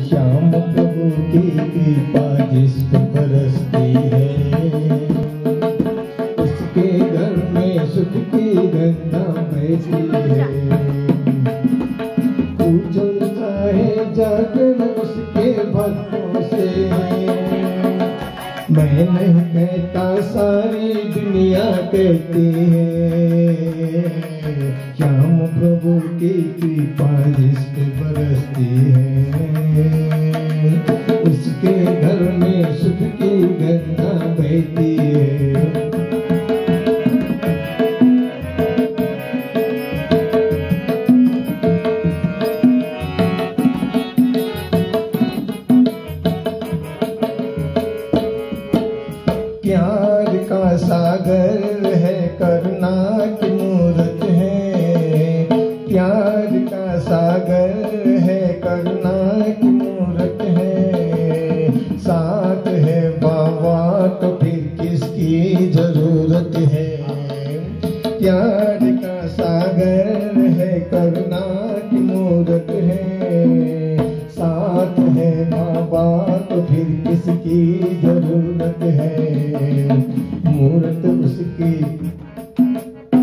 श्याम प्रभु की कृपा जिस बरसती है। उसके घर में सुख की गंगा बहती है। पूछता है जाकर उसके भक्तों से। मैं नहीं कहता सारी दुनिया कहती है। श्याम प्रभु की कृपा जिस बरसती है। सागर है करुणा की मूरत है। प्यार का सागर है करुणा की मूरत है। साथ है बाबा तो फिर किसकी ज़रूरत है? प्यार का सागर है करुणा की मूरत है। साथ है बाबा तो फिर किसकी ज़रूरत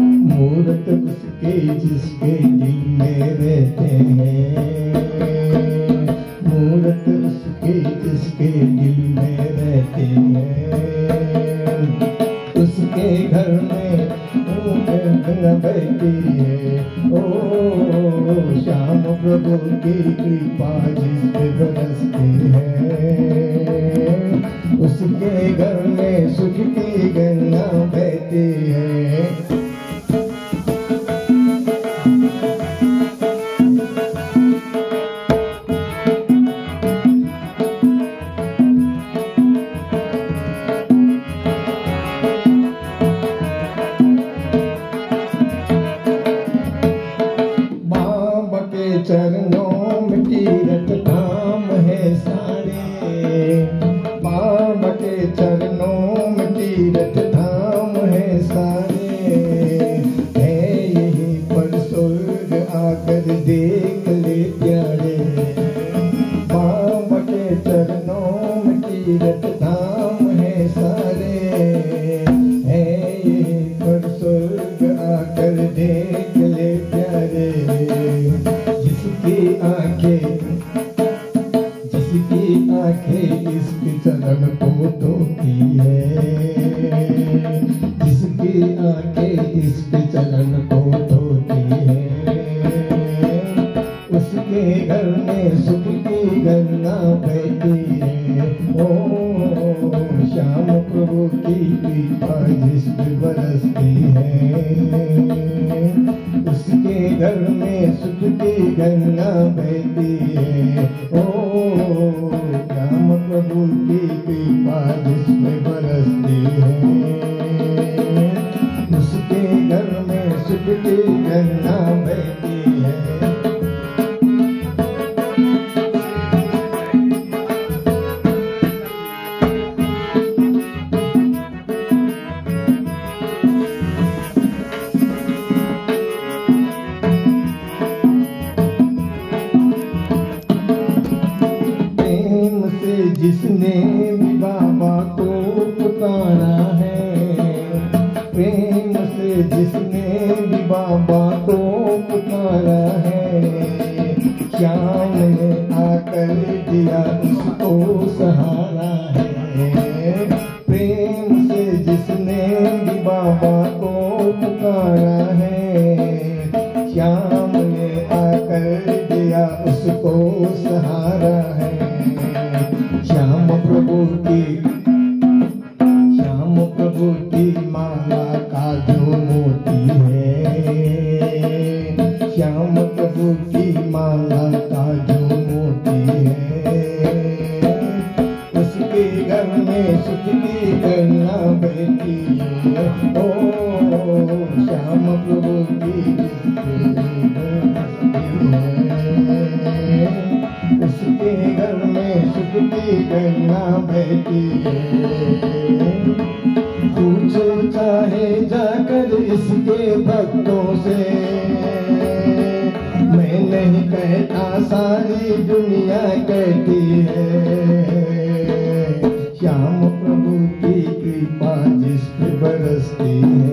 मूर्त उसके जिसके दिल में रहते हैं। मूर्त उसके जिसके दिल में रहते हैं। उसके घर में बहती है। ओ, श्याम प्रभु की कृपा जिस बरसती है। उसके घर में सुख की गंगा बहती है। जिसकी आँखें इसके चरण को धोती है। जिसकी आँखें इसके चरण को धोती है। उसके घर में सुख की गंगा बहती है। ओ, श्याम प्रभु की कृपा जिस बरसती जिसने भी बाबा को पुकारा है। प्रेम से जिसने भी बाबा को पुकारा है। श्याम ने आकर दिया उसको सहारा है। प्रेम से जिसने भी बाबा को पुकारा है। की माला का जो मोती है। उसके घर में सुख की बहती है। ओ, श्याम प्रभु की उसके घर में सुख की बहती है। पूछो चाहे जाकर इसके नहीं कहता सारी दुनिया कहती है। श्याम प्रभु की कृपा जिस पे बरसती है।